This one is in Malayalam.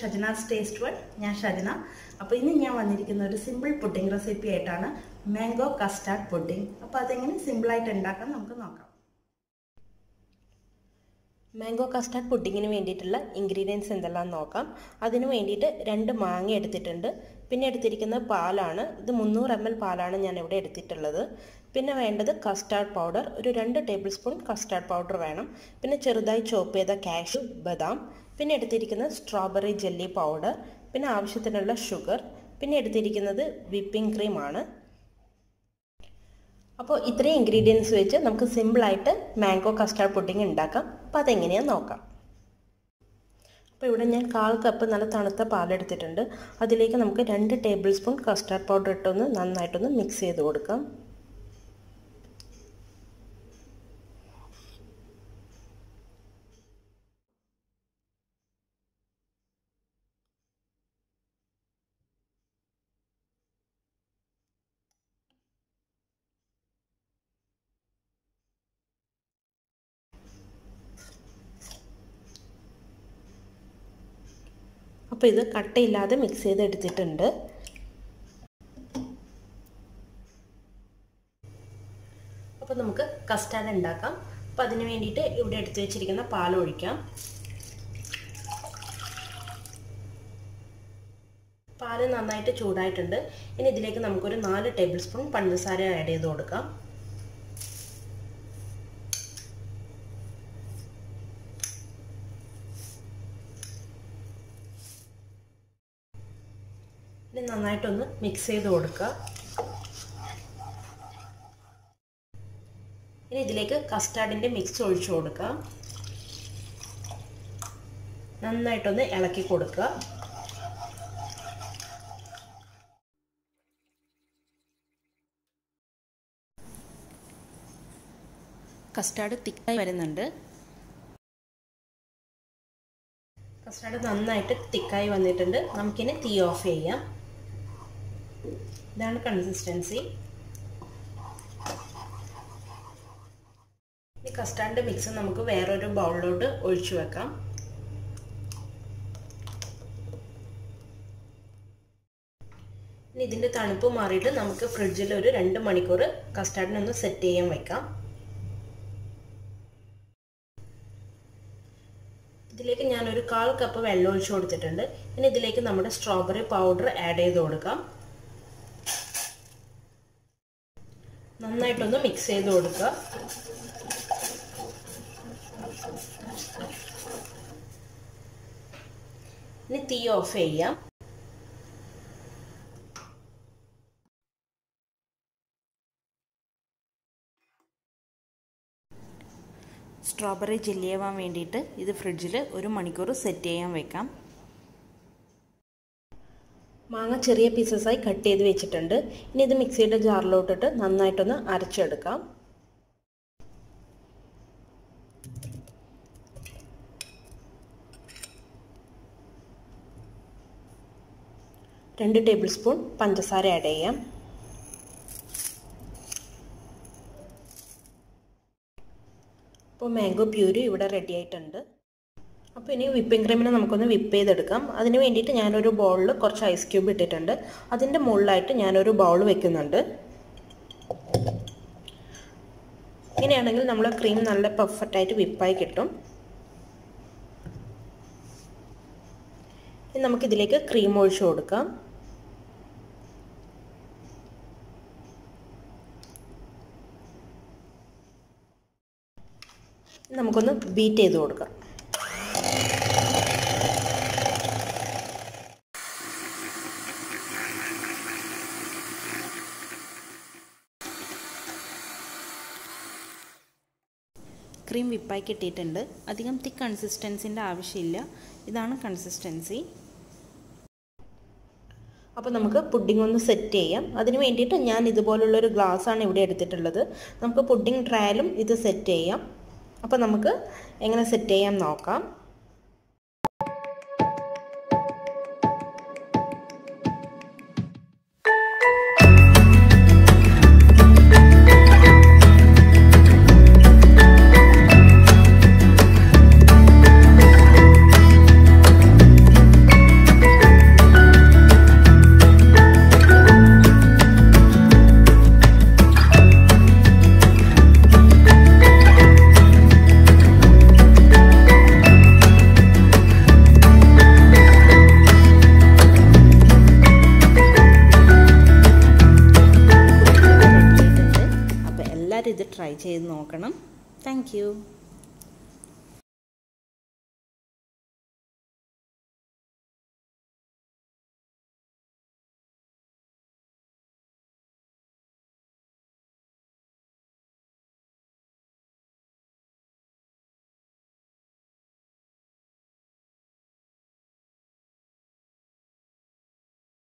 ഷജനാസ് ടേസ്റ്റ് വൺ ഞാൻ ഷജന. അപ്പോൾ ഇന്ന് ഞാൻ വന്നിരിക്കുന്ന ഒരു സിമ്പിൾ പുഡിംഗ് റെസിപ്പി ആയിട്ടാണ് മാംഗോ കസ്റ്റാർഡ് പുഡിംഗ് അപ്പോൾ അതെങ്ങനെ സിമ്പിളായിട്ട് ഉണ്ടാക്കാം നമുക്ക് നോക്കാം. മാംഗോ കസ്റ്റാർഡ് പുഡിങ്ങിന് വേണ്ടിയിട്ടുള്ള ഇൻഗ്രീഡിയൻസ് എന്തെല്ലാം നോക്കാം. അതിന് വേണ്ടിയിട്ട് രണ്ട് മാങ്ങ എടുത്തിട്ടുണ്ട്. പിന്നെ എടുത്തിരിക്കുന്ന പാലാണ് ഇത് മുന്നൂറ് എം എൽ പാലാണ് ഞാൻ ഇവിടെ എടുത്തിട്ടുള്ളത്. പിന്നെ വേണ്ടത് കസ്റ്റാർഡ് പൗഡർ ഒരു രണ്ട് ടേബിൾ സ്പൂൺ കസ്റ്റാർഡ് പൗഡർ വേണം. പിന്നെ ചെറുതായി ചോപ്പ് ചെയ്ത കാഷ്യൂ ബദാം പിന്നെ എടുത്തിരിക്കുന്നത് സ്ട്രോബെറി ജെല്ലി പൗഡർ പിന്നെ ആവശ്യത്തിനുള്ള ഷുഗർ പിന്നെ എടുത്തിരിക്കുന്നത് വിപ്പിംഗ് ക്രീമാണ് അപ്പോൾ ഇത്രയും ഇൻഗ്രീഡിയൻസ് വെച്ച് നമുക്ക് സിമ്പിളായിട്ട് മാംഗോ കസ്റ്റാർഡ് പുഡിംഗ് ഉണ്ടാക്കാം. അപ്പോൾ അതെങ്ങനെയാണെന്ന് നോക്കാം. അപ്പോൾ ഇവിടെ ഞാൻ കാൽ കപ്പ് നല്ല തണുത്ത പാലെടുത്തിട്ടുണ്ട് അതിലേക്ക് നമുക്ക് രണ്ട് ടേബിൾ സ്പൂൺ കസ്റ്റാർഡ് പൗഡർ ഇട്ടൊന്ന് നന്നായിട്ടൊന്ന് മിക്സ് ചെയ്ത് കൊടുക്കാം. അപ്പോൾ ഇത് കട്ടയില്ലാതെ മിക്സ് ചെയ്തെടുത്തിട്ടുണ്ട്. അപ്പോൾ നമുക്ക് കസ്റ്റാർഡ് ഉണ്ടാക്കാം. അപ്പോൾ അതിന് വേണ്ടിയിട്ട് ഇവിടെ എടുത്തു വെച്ചിരിക്കുന്ന പാൽ ഒഴിക്കാം. പാൽ നന്നായിട്ട് ചൂടായിട്ടുണ്ട്. ഇനി ഇതിലേക്ക് നമുക്കൊരു നാല് ടേബിൾ സ്പൂൺ പഞ്ചസാര ആഡ് ചെയ്ത് കൊടുക്കാം. ഇനി നന്നായിട്ടൊന്ന് മിക്സ് ചെയ്ത് കൊടുക്കുക. ഇനി ഇതിലേക്ക് കസ്റ്റാർഡിന്റെ മിക്സ് ഒഴിച്ചു കൊടുക്കുക. നന്നായിട്ടൊന്ന് ഇളക്കി കൊടുക്കുക. കസ്റ്റാർഡ് തിക്കായി വരുന്നുണ്ട്. കസ്റ്റാർഡ് നന്നായിട്ട് തിക്കായി വന്നിട്ടുണ്ട്. നമുക്കിനി തീ ഓഫ് ചെയ്യാം. ഇതാണ് കൺസിസ്റ്റൻസി ഈ കസ്റ്റാർഡിന്റെ മിക്സ് നമുക്ക് വേറൊരു ബൗളിലോട്ട് ഒഴിച്ചു വെക്കാം. ഇനി ഇതിന്റെ തണുപ്പ് മാറിയിട്ട് നമുക്ക് ഫ്രിഡ്ജിൽ ഒരു രണ്ട് മണിക്കൂർ കസ്റ്റാർഡിനൊന്ന് സെറ്റ് ചെയ്യാൻ വെക്കാം. ഇതിലേക്ക് ഞാനൊരു കാൽ കപ്പ് വെള്ളം ഒഴിച്ചു കൊടുത്തിട്ടുണ്ട്. ഇനി ഇതിലേക്ക് നമ്മുടെ സ്ട്രോബെറി പൗഡർ ആഡ് ചെയ്ത് കൊടുക്കാം. നന്നായിട്ടൊന്ന് മിക്സ് ചെയ്ത് കൊടുക്കുക ഇനി തീ ഓഫ് ചെയ്യാം. സ്ട്രോബെറി ജെല്ലിയാവാൻ വേണ്ടിയിട്ട് ഇത് ഫ്രിഡ്ജിൽ ഒരു മണിക്കൂർ സെറ്റ് ചെയ്യാൻ വെക്കാം. മാങ്ങ ചെറിയ പീസസായി കട്ട് ചെയ്ത് വെച്ചിട്ടുണ്ട്. ഇനി ഇത് മിക്സിയുടെ ജാറിലോട്ടിട്ട് നന്നായിട്ടൊന്ന് അരച്ചെടുക്കാം. രണ്ട് ടേബിൾ സ്പൂൺ പഞ്ചസാര ആഡ് ചെയ്യാം. അപ്പോൾ മാംഗോ പ്യൂരി ഇവിടെ റെഡി ആയിട്ടുണ്ട്. അപ്പോൾ ഇനി വിപ്പിംഗ് ക്രീമിനെ നമുക്കൊന്ന് വിപ്പ് ചെയ്തെടുക്കാം. അതിന് വേണ്ടിയിട്ട് ഞാനൊരു ബൗളിൽ കുറച്ച് ഐസ് ക്യൂബ് ഇട്ടിട്ടുണ്ട്. അതിന്റെ മുകളിലായിട്ട് ഞാനൊരു ബൗൾ വെക്കുന്നുണ്ട്. ഇങ്ങനെയാണെങ്കിൽ നമ്മൾ ക്രീം നല്ല പെർഫെക്റ്റായിട്ട് വിപ്പായി കിട്ടും. ഇനി നമുക്കിതിലേക്ക് ക്രീം ഒഴിച്ചു കൊടുക്കാം. നമുക്കൊന്ന് ബീറ്റ് ചെയ്ത് കൊടുക്കാം. ക്രീം വിപ്പായി കിട്ടിയിട്ടുണ്ട്. അധികം തിക്ക് കൺസിസ്റ്റൻസിന്റെ ആവശ്യമില്ല. ഇതാണ് കൺസിസ്റ്റൻസി അപ്പോൾ നമുക്ക് പുഡിംഗ് ഒന്ന് സെറ്റ് ചെയ്യാം. അതിന് വേണ്ടിയിട്ട് ഞാൻ ഇതുപോലുള്ളൊരു ഗ്ലാസ്സാണ് ഇവിടെ എടുത്തിട്ടുള്ളത്. നമുക്ക് പുഡിംഗ് ട്രയലും ഇത് സെറ്റ് ചെയ്യാം. അപ്പോൾ നമുക്ക് എങ്ങനെ സെറ്റ് ചെയ്യാം നോക്കാം. ചെയ്ത് നോക്കണം. താങ്ക്